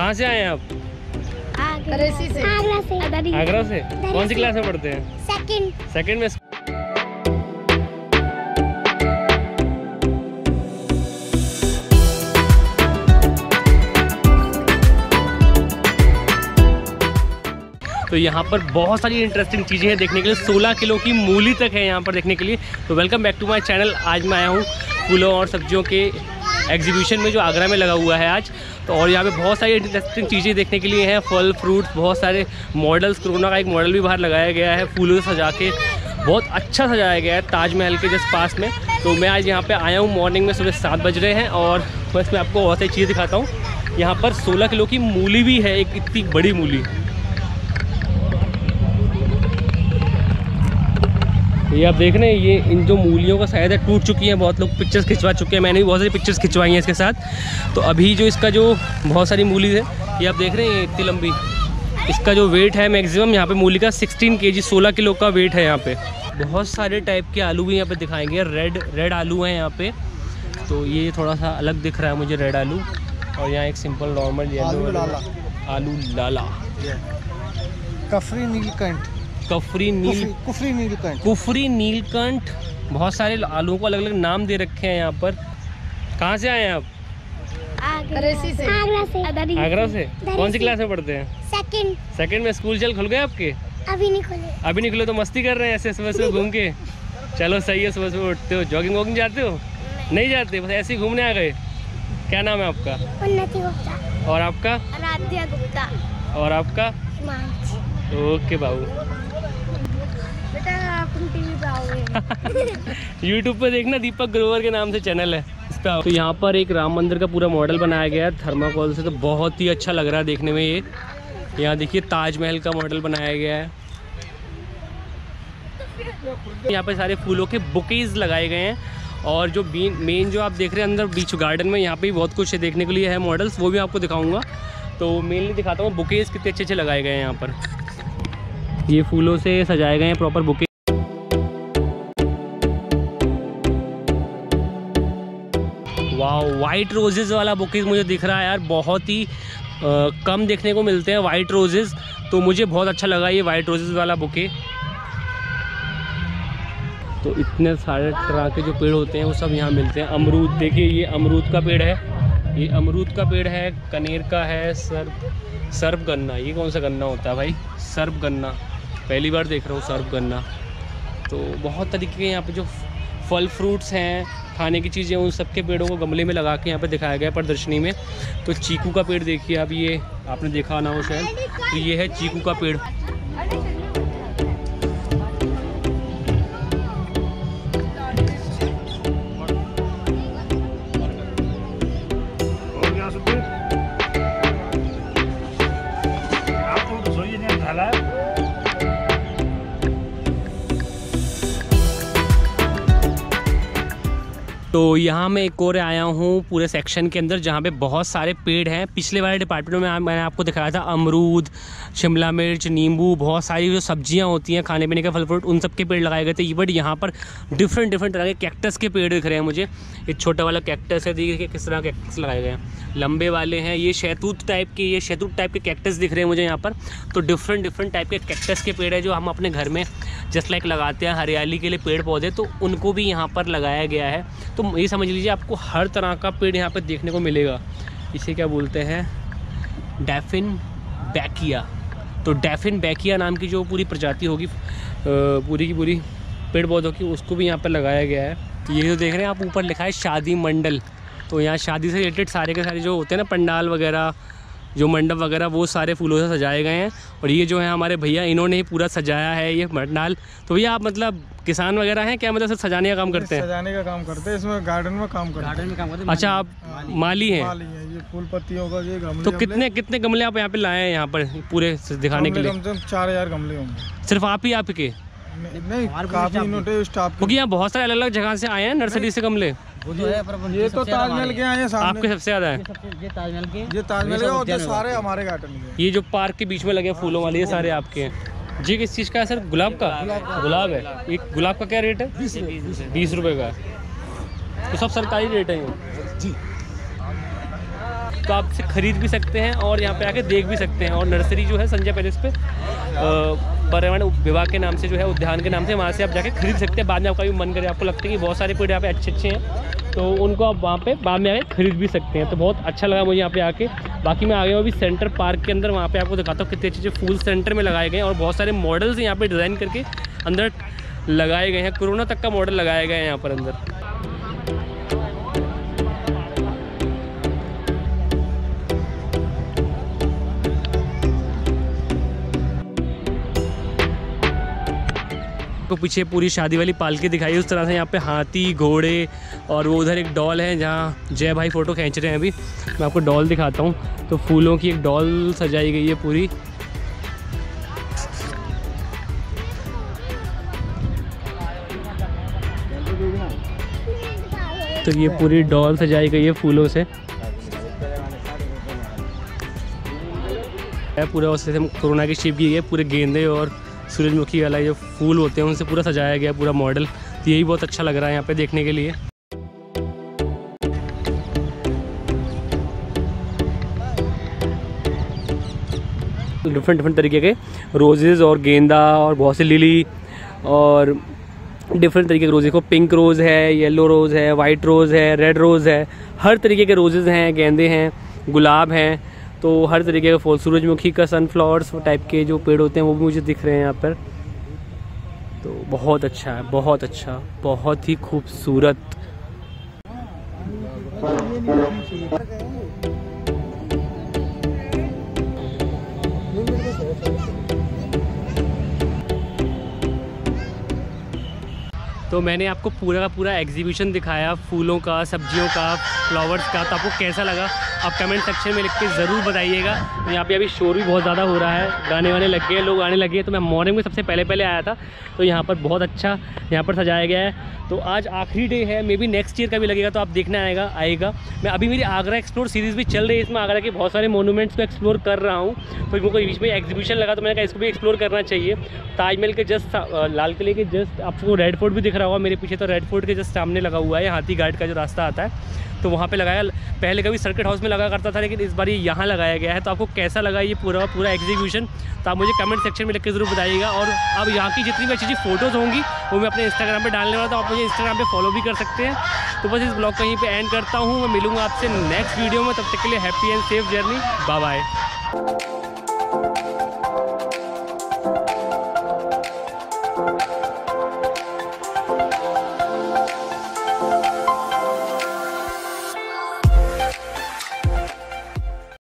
कहाँ से आए हैं आप? आगरा से। आगरा से। आगरा से? कौन सी क्लास में पढ़ते हैं? सेकंड। सेकंड में तो यहाँ पर बहुत सारी इंटरेस्टिंग चीज़ें हैं देखने के लिए। 16 किलो की मूली तक है यहाँ पर देखने के लिए। तो welcome back to my channel आज मैं आया हूँ फूलों और सब्जियों के एग्जीबिशन में जो आगरा में लगा हुआ है आज। तो और यहाँ पे बहुत सारी इंटरेस्टिंग चीज़ें देखने के लिए हैं, फल फ्रूट्स बहुत सारे मॉडल्स कोरोना का एक मॉडल भी बाहर लगाया गया है, फूलों से सजा के, बहुत अच्छा सजाया गया है ताजमहल के जस्ट पास में। तो मैं आज यहाँ पे आया हूँ मॉर्निंग में सुबह सात बज रहे हैं और बस मैं आपको बहुत सारी चीज़ दिखाता हूँ। यहाँ पर 16 किलो की मूली भी है, एक इतनी बड़ी मूली। ये आप देख रहे हैं ये इन जो मूलियों का शायद है टूट चुकी हैं बहुत लोग पिक्चर्स खिंचवा चुके हैं। मैंने भी बहुत सारी पिक्चर्स खिंचवाई हैं इसके साथ। तो अभी जो इसका जो बहुत सारी मूली है ये आप देख रहे हैं इतनी लंबी। इसका जो वेट है मैक्सिमम यहाँ पे मूली का 16 के जी सोलह किलो का वेट है यहाँ पे। बहुत सारे टाइप के आलू भी यहाँ पे दिखाएँगे। रेड रेड आलू हैं यहाँ पे। तो ये थोड़ा सा अलग दिख रहा है मुझे रेड आलू। और यहाँ एक सिंपल नॉर्मल येलो लाला। आलू लाला। कफरी नीलकंठ। कफरी नील कुफरी- नीलकंठ कुफरी नीलकंठ। बहुत सारे आलूओं को अलग अलग नाम दे रखे हैं यहाँ पर। कहाँ से आए हैं आप? आगरा से। आगरा से। कौन सी क्लास में पढ़ते हैं? सेकंड सेकंड में स्कूल चल खुल गए आपके? अभी नहीं खुले। अभी निकले तो मस्ती कर रहे हैं ऐसे सुबह सुबह घूम के। चलो सही है सुबह सुबह उठते हो। जॉगिंग वॉगिंग जाते हो? नहीं। जाते? बस ऐसे ही घूमने आ गए? क्या नाम है आपका? उन्नति गुप्ता। और आपका? आराध्या गुप्ता। और आपका? ओके बाबू। आप टीवी पे आओगे यूट्यूब पे देखना दीपक ग्रोवर के नाम से चैनल है। तो यहाँ पर एक राम मंदिर का पूरा मॉडल बनाया गया है थर्माकोल से। तो बहुत ही अच्छा लग रहा है देखने में ये। यहाँ देखिए ताजमहल का मॉडल बनाया गया है। यहाँ पे सारे फूलों के बुकेज लगाए गए हैं। और जो मेन जो आप देख रहे हैं अंदर बीच गार्डन में, यहाँ पे बहुत कुछ है देखने के लिए है मॉडल्स वो भी आपको दिखाऊँगा। तो मेनली दिखाता हूँ बुकेज कितने अच्छे अच्छे लगाए गए हैं यहाँ पर। ये फूलों से सजाए गए हैं प्रॉपर बुके वाह वाइट रोजेज़ वाला बुकेज मुझे दिख रहा है यार बहुत ही अ, कम देखने को मिलते हैं वाइट रोजेज़ तो मुझे बहुत अच्छा लगा ये वाइट रोजेज़ वाला बुके तो इतने सारे तरह के जो पेड़ होते हैं वो सब यहाँ मिलते हैं। अमरूद देखिए ये अमरूद का पेड़ है ये अमरूद का पेड़ है कनेर का है सर्फ सर्फ गन्ना ये कौन सा गन्ना होता है भाई? सर्फ गन्ना पहली बार देख रहा हूँ सर्फ गन्ना। तो बहुत तरीके के यहाँ पे जो फल फ्रूट्स हैं खाने की चीज़ें उन सब के पेड़ों को गमले में लगा के यहाँ पर दिखाया गया प्रदर्शनी में। तो चीकू का पेड़ देखिए अब ये आपने देखा ना हो शायद। तो ये है चीकू का पेड़। तो यहाँ मैं एक और आया हूँ पूरे सेक्शन के अंदर, जहाँ पे बहुत सारे पेड़ हैं। पिछले वाले डिपार्टमेंट में मैंने आपको दिखाया था, अमरूद, शिमला मिर्च, नींबू, बहुत सारी जो सब्ज़ियाँ होती हैं, खाने पीने के फल फ्रूट, उन सब के पेड़ लगाए गए थे। बट यहाँ पर डिफरेंट डिफरेंट तरह के कैक्टस के पेड़ दिख रहे हैं मुझे। एक छोटा वाला कैक्टस है, देखिए किस तरह कैक्टस लगाए गए हैं। लंबे वाले हैं, ये शैतूत टाइप के, ये शैतूत टाइप के कैक्टस दिख रहे हैं मुझे यहाँ पर। तो डिफरेंट डिफरेंट टाइप के कैक्टस के पेड़ है, जो हम अपने घर में जस्ट लाइक लगाते हैं, हरियाली के लिए पेड़ पौधे तो उनको भी यहाँ पर लगाया गया है। तो ये समझ लीजिए आपको हर तरह का पेड़ यहाँ पर देखने को मिलेगा। इसे क्या बोलते हैं? डैफिन बैकिया तो डैफिन बैकिया नाम की जो पूरी प्रजाति होगी पूरी की पूरी पेड़ पौधों की, उसको भी यहाँ पर लगाया गया है। ये जो देख रहे हैं, आप ऊपर लिखा है शादी मंडल। तो यहाँ शादी से रिलेटेड सारे के सारे जो होते हैं ना, पंडाल वगैरह, जो मंडप वगैरह, वो सारे फूलों से सजाए गए हैं। और ये जो है हमारे भैया, इन्होंने ही पूरा सजाया है ये पंडाल तो भैया आप मतलब किसान वगैरह हैं? क्या मतलब सिर्फ़ सजाने का काम करते हैं? सजाने का काम करते हैं इसमें गार्डन में काम करते हैं। अच्छा आप माली हैं? माली है ये फूल पत्तियों का ये गमले तो कितने कितने गमले आप यहाँ पे लाए हैं यहाँ पर पूरे दिखाने के लिए? कम से कम चार हज़ार गमले होंगे। सिर्फ़ आप ही आपके? नहीं काफ़ी स्टाफ क्योंकि यहाँ बहुत सारे अलग अलग जगह से आए हैं नर्सरी से गमले। ये तो ताजमहल के आए हैं आपके सबसे ज़्यादा है? ये ताजमहल के ये और जो सारे हमारे गार्डन के ये जो पार्क के बीच में लगे फूलों वाले ये सारे आपके हैं। जी किस चीज़ का है सर? गुलाब का? गुलाब है। एक गुलाब का क्या रेट है? बीस रुपए। का। तो सब सरकारी रेट है ये? जी। तो आप इसे खरीद भी सकते हैं और यहाँ पे आके देख भी सकते हैं। और नर्सरी जो है संजय पैलेस पे पर्यावरण विभाग के नाम से जो है उद्यान के नाम से वहाँ से आप जाके खरीद सकते हैं। बाद में आपका भी मन करे आपको लगता है कि बहुत सारे पेड़ यहाँ पे अच्छे अच्छे हैं। तो उनको आप वहाँ पे बाद में आके खरीद भी सकते हैं। तो बहुत अच्छा लगा मुझे यहाँ पे आके। बाकी मैं आ गया हूँ अभी सेंटर पार्क के अंदर। वहाँ पे आपको दिखाता हूँ कितने अच्छे अच्छे फूल सेंटर में लगाए गए हैं और बहुत सारे मॉडल्स यहाँ पे डिज़ाइन करके अंदर लगाए गए हैं। कोरोना तक का मॉडल लगाया गया है यहाँ पर अंदर। को पीछे पूरी शादी वाली पालकी दिखाई, उस तरह से यहाँ पे हाथी, घोड़े और वो उधर एक डॉल है जहाँ जय भाई फ़ोटो खींच रहे हैं अभी। मैं आपको डॉल दिखाता हूँ। तो फूलों की एक डॉल सजाई गई है पूरी। तो ये पूरी डॉल सजाई गई है फूलों से। पूरा उससे कोरोना की शिप की है, पूरे गेंदे और सूरजमुखी वाला जो फूल होते हैं, उनसे पूरा सजाया गया, पूरा मॉडल तो यही बहुत अच्छा लग रहा है यहाँ पे देखने के लिए। डिफरेंट डिफरेंट तरीके के रोजेज़ और गेंदा और बहुत सी लिली और डिफरेंट तरीके के रोज़ देखो पिंक रोज़ है येलो रोज़ है वाइट रोज़ है रेड रोज़ है। हर तरीके के रोजेज़ हैं, गेंदे हैं, गुलाब हैं। तो हर तरीके का फूल, सूरजमुखी का सनफ्लावर्स टाइप के जो पेड़ होते हैं, वो भी मुझे दिख रहे हैं यहाँ पर। तो बहुत अच्छा है, बहुत अच्छा बहुत ही खूबसूरत। तो मैंने आपको पूरा का पूरा एग्जीबिशन दिखाया, फूलों का, सब्जियों का फ्लावर्स का तो आपको कैसा लगा? आप कमेंट सेक्शन में लिख के ज़रूर बताइएगा। यहाँ पे अभी शोर भी बहुत ज़्यादा हो रहा है। गाने वाने लग गए लोग आने लगे हैं। तो मैं मॉर्निंग में सबसे पहले पहले आया था। तो यहाँ पर बहुत अच्छा यहाँ पर सजाया गया है। तो आज आखिरी डे है। मे बी नेक्स्ट ईयर का भी लगेगा तो आप देखने आएगा आएगा। मैं अभी मेरी आगरा एक्सप्लोर सीरीज़ भी चल रही है। इसमें आगरा के बहुत सारे मोनूमेंट्स को एक्सप्लोर कर रहा हूँ। तो मेरे को बीच में एग्जीबिशन लगा तो मैंने कहा इसको भी एक्सप्लोर करना चाहिए। ताजमहल के जस्ट लाल किले के जस्ट आपको रेड फोर्ट भी दिख रहा होगा। मेरे पीछे तो रेड फोर्ट के जस्ट सामने लगा हुआ है, हाथी घाट का जो रास्ता आता है। तो वहाँ पे लगाया। पहले कभी सर्किट हाउस में लगा करता था, लेकिन इस बार ये यहाँ लगाया गया है। तो आपको कैसा लगा ये पूरा पूरा एग्जीक्यूशन तो आप मुझे कमेंट सेक्शन में लिख के ज़रूर बताइएगा। और अब यहाँ की जितनी भी अच्छी अच्छी फ़ोटोज़ होंगी, वो मैं अपने इंस्टाग्राम पर डालने वाला तो आप मुझे इंस्टाग्राम पर फॉलो भी कर सकते हैं। तो बस इस ब्लॉग को यहीं पर एंड करता हूँ। मैं मिलूँगा आपसे नेक्स्ट वीडियो में। तब तक के लिए happy and safe journey bye bye